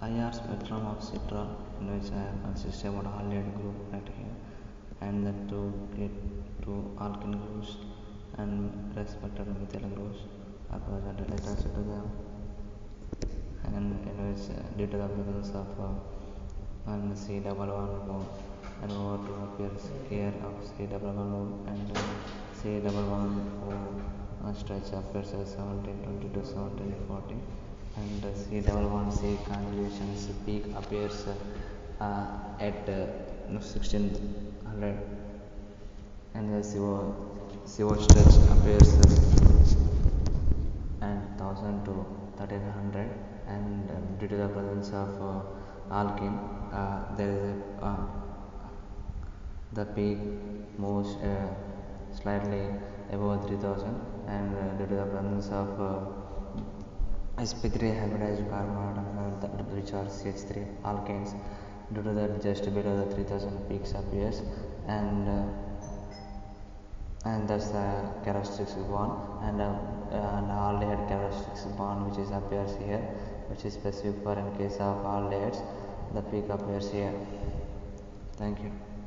IR spectrum of citral in which I consists about aldehyde group right here and then two get two alkene groups and respective methyl groups are present attached to them and in which uh, due to the presence of uh, and C double one bond and overtone appears here of C double one and uh, C double one uh, stretch appears as 17, 22, 17, 40 and uh, C double one C conjugations peak appears uh, at uh, 1600 and the CO stretch appears and 1000 to 1300 and um, due to the presence of uh, alkene uh, there is a uh, the peak moves uh, slightly above 3000 and uh, due to the presence of uh, sp3 hybridized carbon uh, which are ch3 alkanes due to that just below the 3000 peaks appears and uh, and that's the characteristics bond and uh, and aldehyde characteristics bond which is appears here which is specific for in case of aldehydes the peak appears here. Thank you